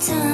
time.